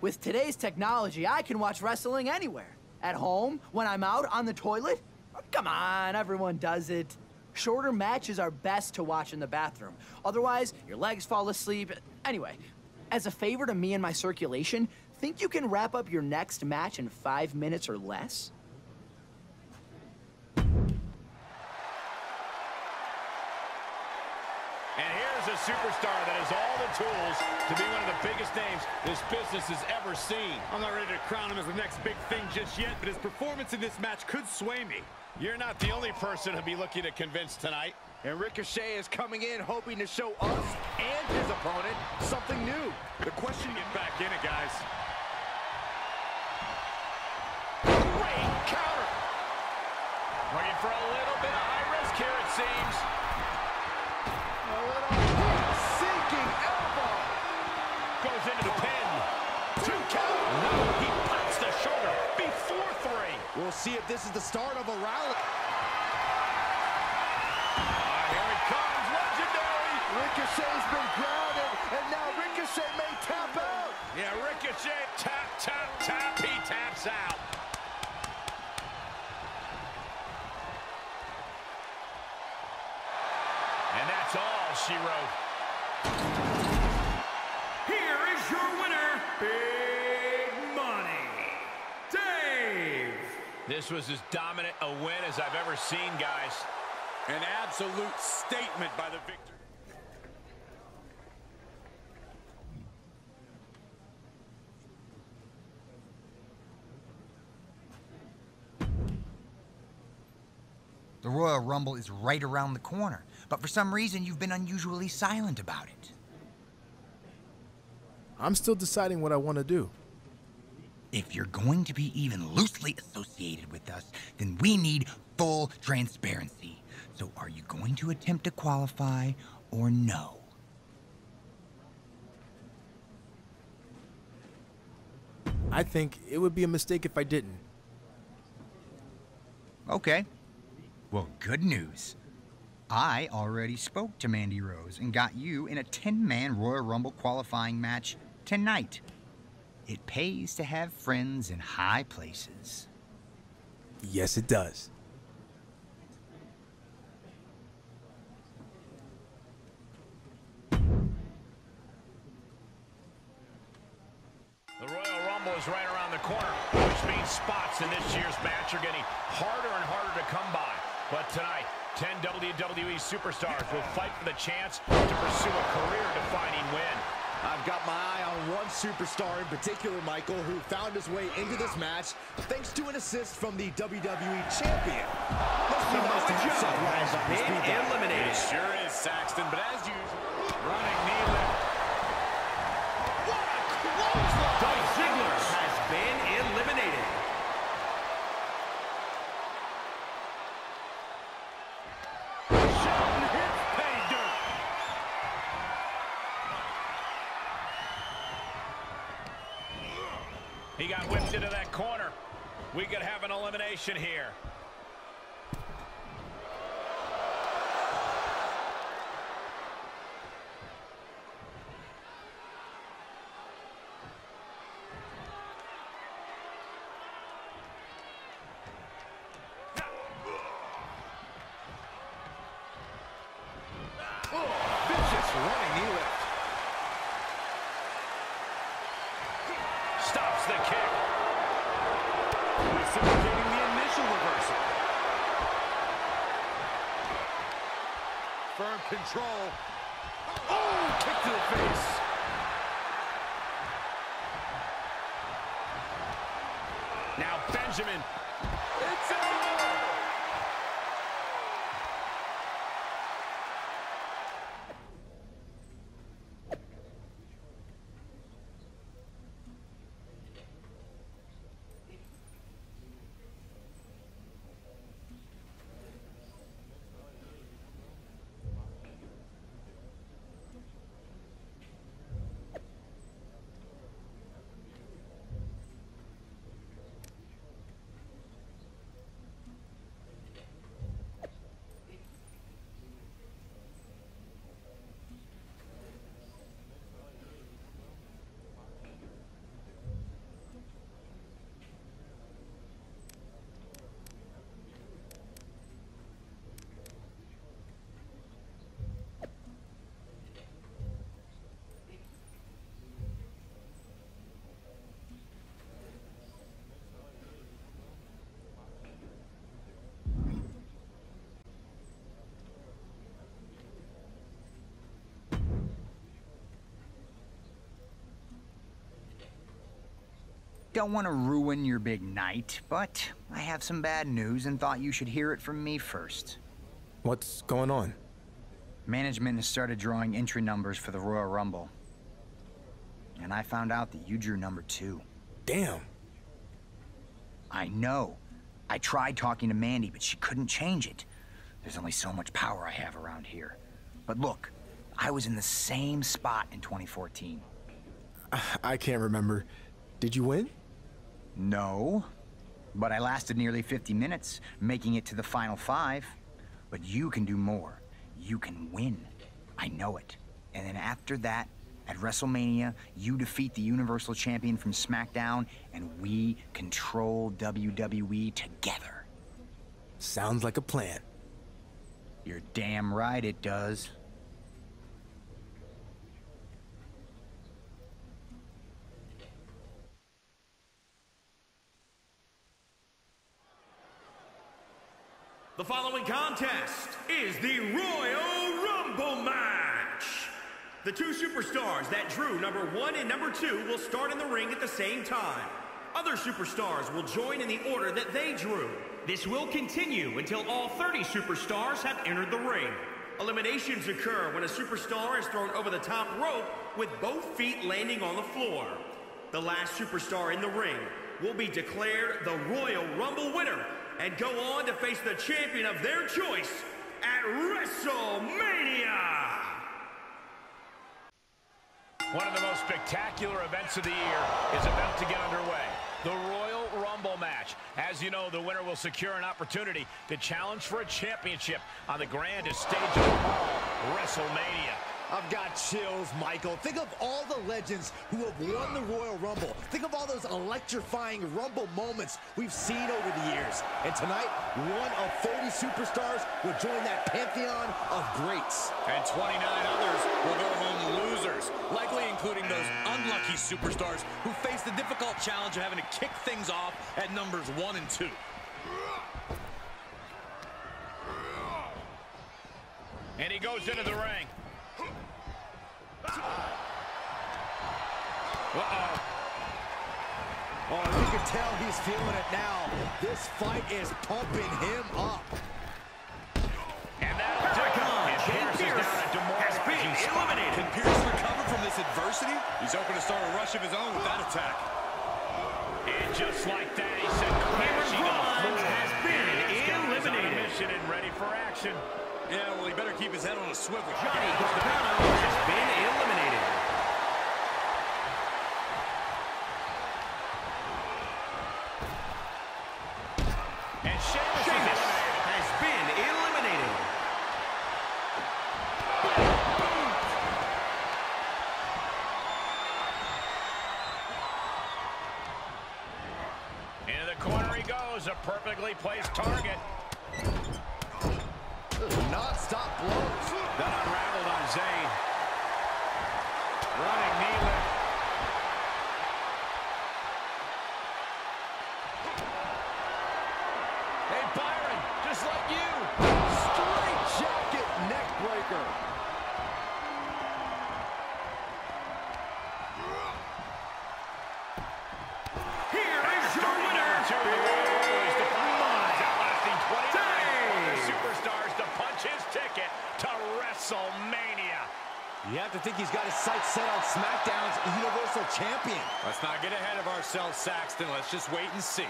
With today's technology, I can watch wrestling anywhere. At home, when I'm out on the toilet. Come on, everyone does it. Shorter matches are best to watch in the bathroom. Otherwise, your legs fall asleep. Anyway, as a favor to me and my circulation, think you can wrap up your next match in five minutes or less? And here's a superstar that has all the tools to be one of the biggest names this business has ever seen. I'm not ready to crown him as the next big thing just yet, but his performance in this match could sway me. You're not the only person to be looking to convince tonight. And Ricochet is coming in hoping to show us and his opponent something new. The question, get back in it, guys. Great counter. Looking for a little bit of high risk here, it seems. Goes into the pin. Two count. No, he pops the shoulder before three. We'll see if this is the start of a rally. Ah, here it comes, legendary. Ricochet's been grounded, and now Ricochet may tap out. Yeah, Ricochet, tap, tap, tap. He taps out. And that's all she wrote. Big Money, Dave. This was as dominant a win as I've ever seen, guys. An absolute statement by the victor. The Royal Rumble is right around the corner, but for some reason you've been unusually silent about it. I'm still deciding what I want to do. If you're going to be even loosely associated with us, then we need full transparency. So are you going to attempt to qualify or no? I think it would be a mistake if I didn't. Okay. Well, good news. I already spoke to Mandy Rose and got you in a 10 man Royal Rumble qualifying match tonight. It pays to have friends in high places. Yes, it does. The Royal Rumble is right around the corner, which means spots in this year's match are getting harder and harder to come by. But tonight, 10 WWE superstars will fight for the chance to pursue a career-defining win. I've got my eye on one superstar in particular, Michael, who found his way into this match thanks to an assist from the WWE Champion. Let's be nice to have Seth Rollins on the speed dial. It sure is, Saxton, but as usual, Running knee an here. Vicious running knee lift. Stops the kick. Facilitating the initial reversal. Firm control. Oh, kick to the face. Now Benjamin. I don't want to ruin your big night, but I have some bad news and thought you should hear it from me first. What's going on? Management has started drawing entry numbers for the Royal Rumble. And I found out that you drew number two. Damn. I know. I tried talking to Mandy, but she couldn't change it. There's only so much power I have around here. But look, I was in the same spot in 2014. I can't remember. Did you win? No, but I lasted nearly 50 minutes, making it to the final five. But you can do more. You can win. I know it. And then after that, at WrestleMania, you defeat the Universal Champion from SmackDown, and we control WWE together. Sounds like a plan. You're damn right it does. The following contest is the Royal Rumble match. The two superstars that drew number one and number two will start in the ring at the same time. Other superstars will join in the order that they drew. This will continue until all 30 superstars have entered the ring. Eliminations occur when a superstar is thrown over the top rope with both feet landing on the floor. The last superstar in the ring will be declared the Royal Rumble winner and go on to face the champion of their choice at WrestleMania. One of the most spectacular events of the year is about to get underway. The Royal Rumble match. As you know, the winner will secure an opportunity to challenge for a championship on the grandest stage of all, WrestleMania. I've got chills, Michael. Think of all the legends who have won the Royal Rumble. Think of all those electrifying Rumble moments we've seen over the years. And tonight, one of 30 superstars will join that pantheon of greats. And 29 others will go home losers, likely including those unlucky superstars who face the difficult challenge of having to kick things off at numbers one and two. And he goes into the ring. Uh-oh. Oh, you can tell he's feeling it now. This fight is pumping him up. And that'll do it. And Pierce is down at demoralizing spot. Can Pierce recover from this adversity? He's open to start a rush of his own with that attack. And just like that, he said crashing to the floor. has been He's got his on a eliminated. mission and ready for action. Yeah, well, he better keep his head on a swivel. Johnny Gargano has been eliminated. Goes, a perfectly placed target. Non-stop blows. That unraveled on Zayn. Running knee lift. Hey, Byron, just like you. Straight jacket neck breaker. To think he's got his sights set on SmackDown's Universal Champion. Let's not get ahead of ourselves, Saxton. Let's just wait and see.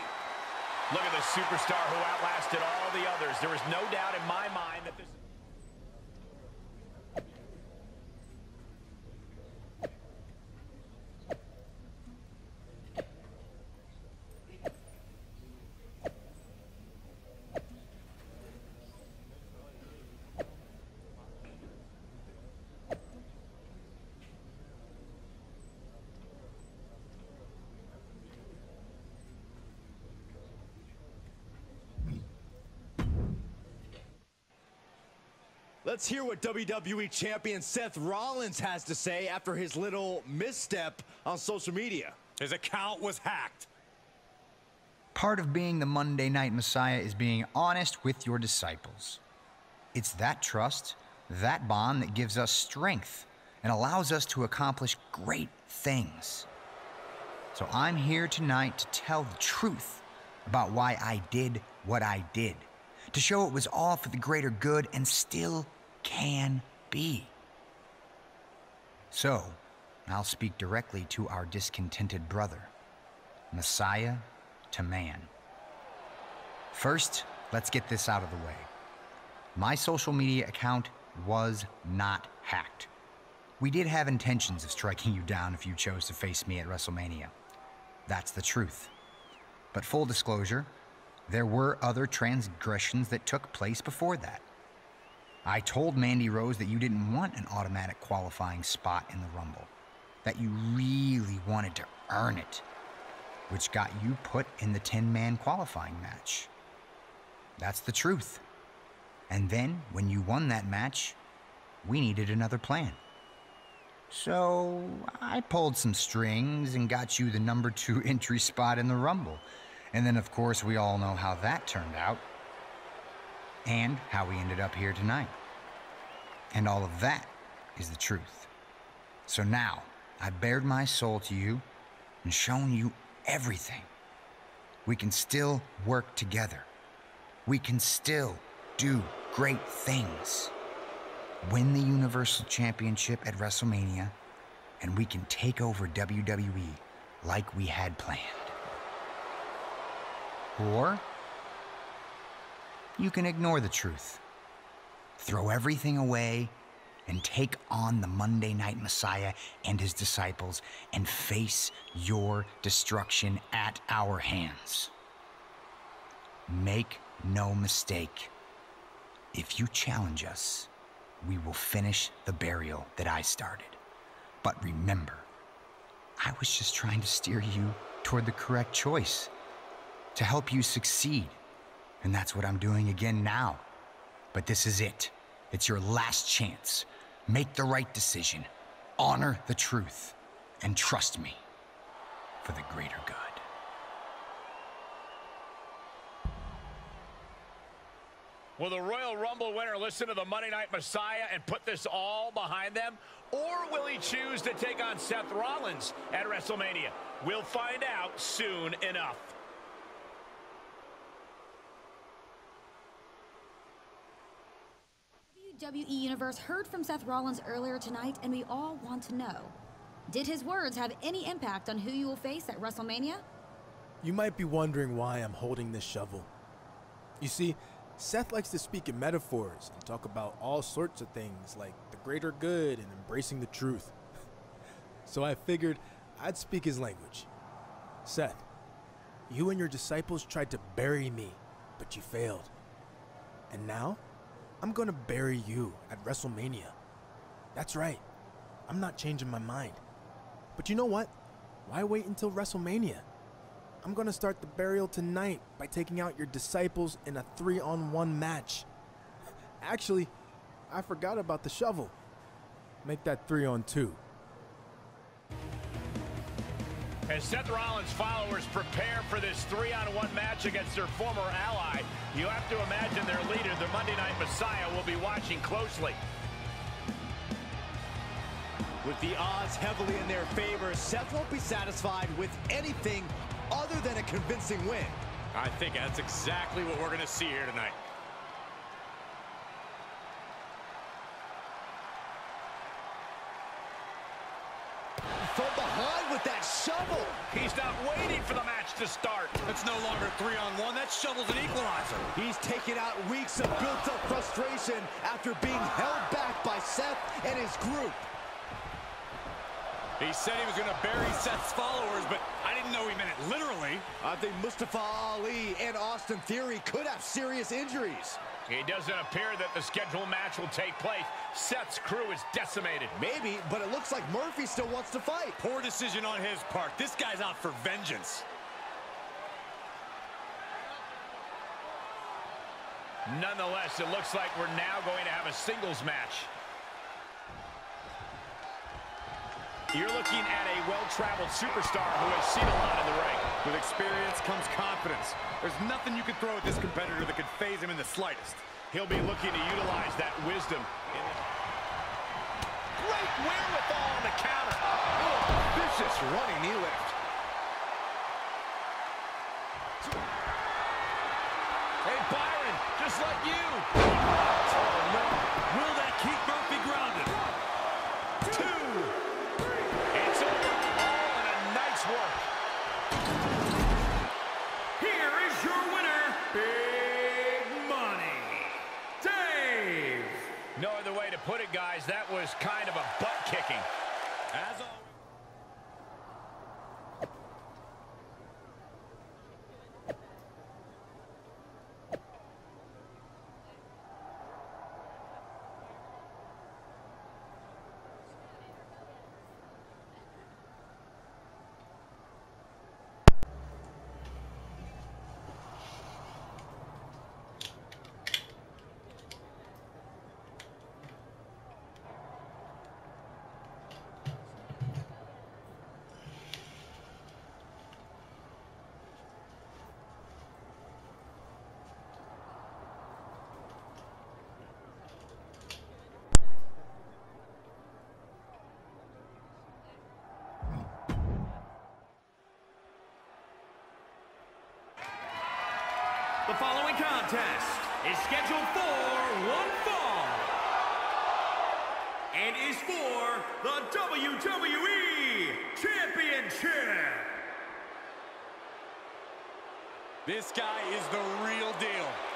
Look at the superstar who outlasted all the others. There is no doubt in my mind that this... Let's hear what WWE Champion Seth Rollins has to say after his little misstep on social media. His account was hacked. Part of being the Monday Night Messiah is being honest with your disciples. It's that trust, that bond that gives us strength and allows us to accomplish great things. So I'm here tonight to tell the truth about why I did what I did, to show it was all for the greater good and still can be. So, I'll speak directly to our discontented brother, Messiah to man. First, let's get this out of the way. My social media account was not hacked. We did have intentions of striking you down if you chose to face me at WrestleMania. That's the truth. But full disclosure, there were other transgressions that took place before that. I told Mandy Rose that you didn't want an automatic qualifying spot in the Rumble, that you really wanted to earn it, which got you put in the 10 man qualifying match. That's the truth. And then, when you won that match, we needed another plan. So I pulled some strings and got you the number two entry spot in the Rumble. And then, of course, we all know how that turned out. And how we ended up here tonight. And all of that is the truth. So now, I've bared my soul to you and shown you everything. We can still work together. We can still do great things win the Universal Championship at WrestleMania, and we can take over WWE like we had planned. Or you can ignore the truth, throw everything away, and take on the Monday Night Messiah and his disciples and face your destruction at our hands. Make no mistake. If you challenge us, we will finish the burial that I started. But remember, I was just trying to steer you toward the correct choice, to help you succeed. And that's what I'm doing again now. But this is it. It's your last chance. Make the right decision, honor the truth, and trust me for the greater good. Will the Royal Rumble winner listen to the Monday Night Messiah and put this all behind them? Or will he choose to take on Seth Rollins at WrestleMania? We'll find out soon enough. WWE Universe heard from Seth Rollins earlier tonight, and we all want to know. Did his words have any impact on who you will face at WrestleMania? You might be wondering why I'm holding this shovel. You see, Seth likes to speak in metaphors and talk about all sorts of things like the greater good and embracing the truth. so I figured I'd speak his language. Seth, you and your disciples tried to bury me, but you failed. And now, I'm gonna bury you at WrestleMania. That's right, I'm not changing my mind. But you know what? Why wait until WrestleMania? I'm gonna start the burial tonight by taking out your disciples in a three on one match. Actually, I forgot about the shovel. Make that three on two. As Seth Rollins' followers prepare for this three-on-one match against their former ally, you have to imagine their leader, the Monday Night Messiah, will be watching closely. With the odds heavily in their favor, Seth won't be satisfied with anything other than a convincing win. I think that's exactly what we're going to see here tonight. From behind with that shovel. He's not waiting for the match to start. It's no longer three on one. That shovel's an equalizer. He's taken out weeks of built-up frustration after being held back by Seth and his group. He said he was going to bury Seth's followers, but I didn't know he meant it literally. I think Mustafa Ali and Austin Theory could have serious injuries. It doesn't appear that the scheduled match will take place. Seth's crew is decimated. Maybe, but it looks like Murphy still wants to fight. Poor decision on his part. This guy's out for vengeance. Nonetheless, it looks like we're now going to have a singles match. You're looking at a well-traveled superstar who has seen a lot in the ring. With experience comes confidence. There's nothing you can throw at this competitor that could phase him in the slightest. He'll be looking to utilize that wisdom. Great wherewithal on the counter. Oh, vicious running knee lift. Hey, Byron, just like you. Oh, no. Will that keep Murphy grounded? put it, guys, that was kind of a butt-kicking. Following contest is scheduled for one fall and is for the WWE Championship. This guy is the real deal.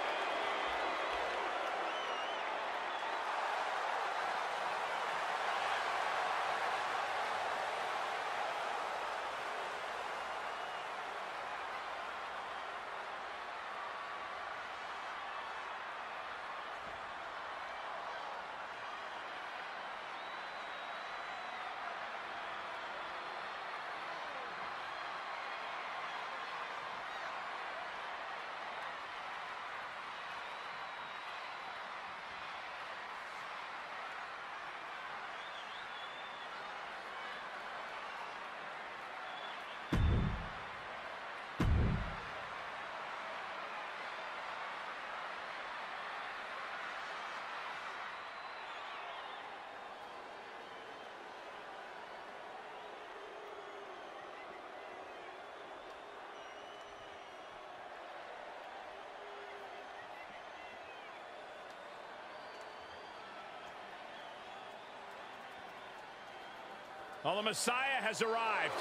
Well, the Messiah has arrived.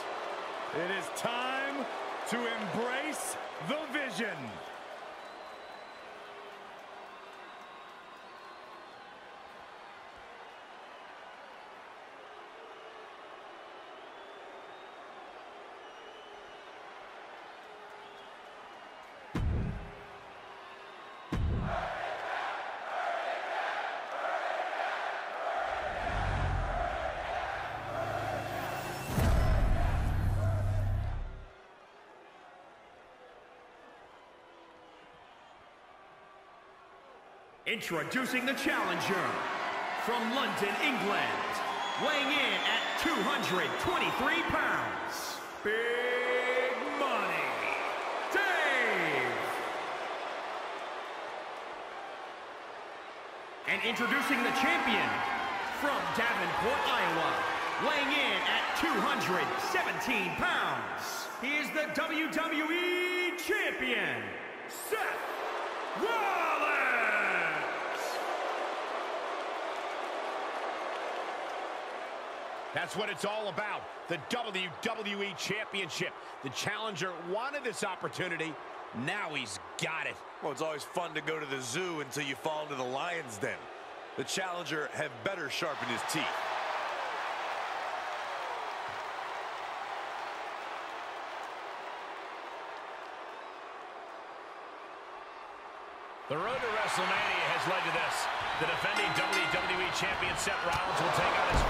It is time to embrace the vision. Introducing the challenger from London, England, weighing in at 223 pounds, Big Money, Dave. And introducing the champion from Davenport, Iowa, weighing in at 217 pounds, he is the WWE Champion, Seth Rollins. That's what it's all about, the WWE Championship. The challenger wanted this opportunity. Now he's got it. Well, it's always fun to go to the zoo until you fall into the lion's den. The challenger had better sharpen his teeth. The road to WrestleMania has led to this. The defending WWE Champion Seth Rollins will take on his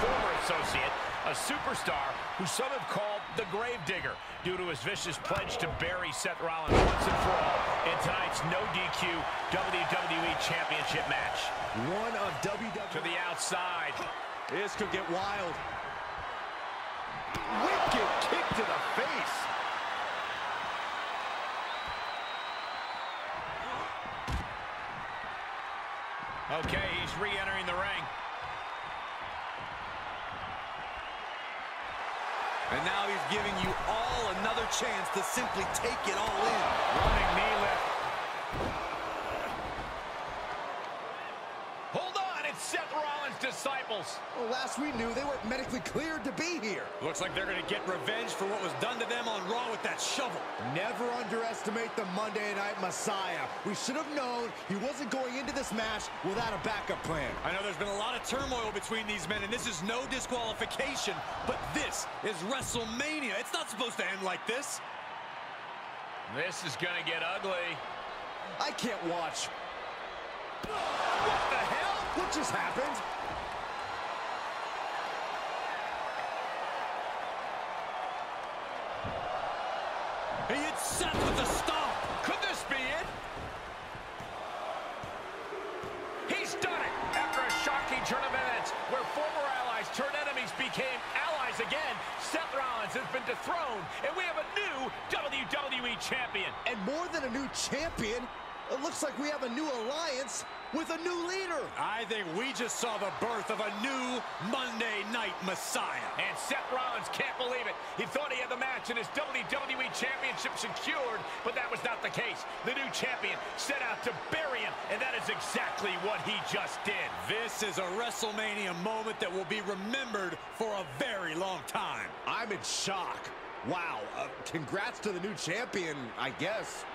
associate, a superstar who some have called the Gravedigger due to his vicious pledge to bury Seth Rollins once and for all in tonight's no DQ WWE Championship match. One of WWE... To the outside. This could get wild. Wicked kick to the face. Okay, he's re-entering the ring. And now he's giving you all another chance to simply take it all in. Running knee lift. Hold on, it's Seth Rollins' disciples. Well, last we knew, they weren't medically cleared to be here. Looks like they're going to get revenge for what was done to them on Raw with that shovel. Never underestimate the Monday Night Messiah. We should have known he wasn't going into this match without a backup plan. I know there's been a lot of turmoil between these men, and this is no disqualification, but this is WrestleMania. It's not supposed to end like this. This is going to get ugly. I can't watch. What the hell? What just happened? He hits Seth with a stomp. Could this be it? He's done it after a shocking turn of events where former allies turned enemies became allies again. Seth Rollins has been dethroned, and we have a new WWE Champion. And more than a new champion, It looks like we have a new alliance with a new leader. I think we just saw the birth of a new Monday Night Messiah. And Seth Rollins can't believe it. He thought he had the match and his WWE Championship secured, but that was not the case. The new champion set out to bury him, and that is exactly what he just did. This is a WrestleMania moment that will be remembered for a very long time. I'm in shock. Wow. Uh, congrats to the new champion, I guess.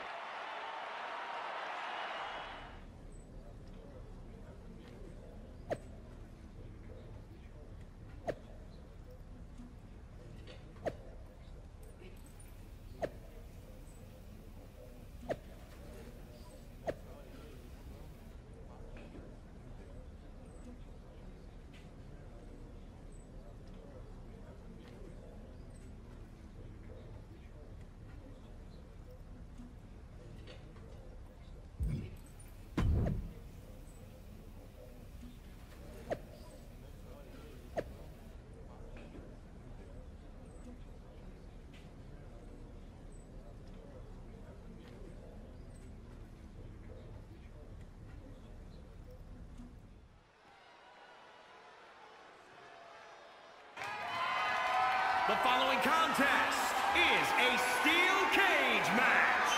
The following contest is a steel cage match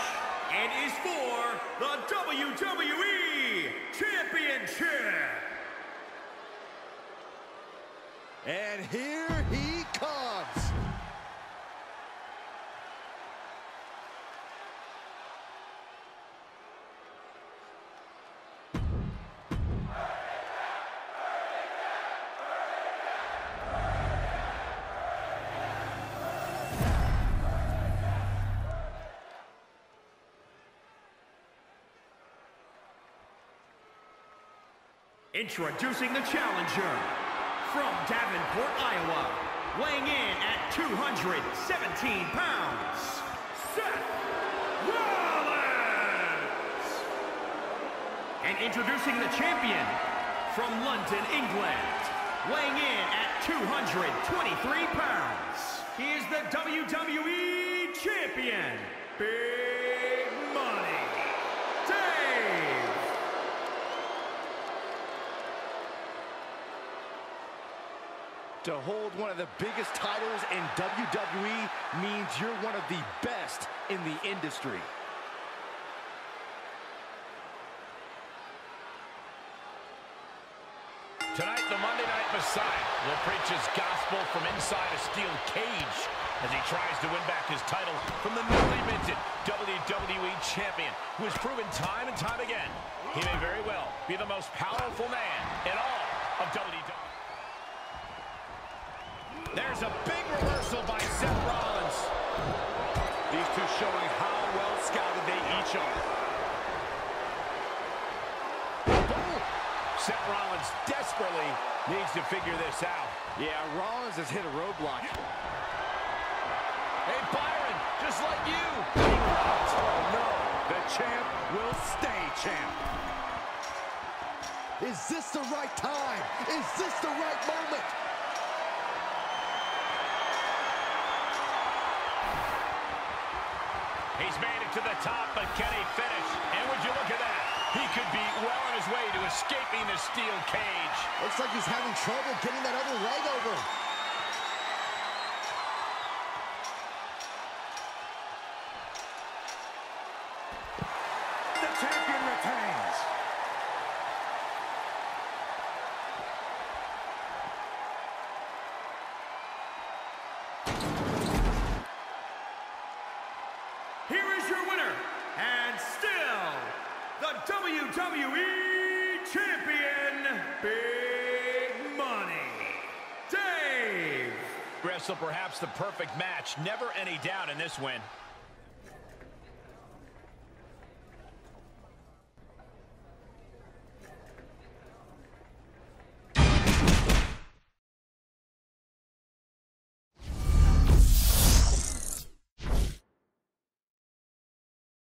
and is for the WWE Championship. And here Introducing the challenger from Davenport, Iowa, weighing in at 217 pounds, Seth Rollins. And introducing the champion from London, England, weighing in at 223 pounds, he is the WWE Champion, Big Money. To hold one of the biggest titles in WWE means you're one of the best in the industry. Tonight, the Monday Night Messiah will preach his gospel from inside a steel cage as he tries to win back his title from the newly minted WWE Champion, who has proven time and time again he may very well be the most powerful man in all of WWE. There's a big reversal by Seth Rollins. These two showing how well scouted they each are. Oh, Seth Rollins desperately needs to figure this out. Yeah, Rollins has hit a roadblock. Hey, Byron, just like you. Oh, no. The champ will stay champ. Is this the right time? Is this the right moment? To the top, but can he finish? And would you look at that? He could be well on his way to escaping the steel cage. Looks like he's having trouble getting that other leg over. WWE Champion, Big Money, Dave. Wrestle perhaps the perfect match. Never any doubt in this win.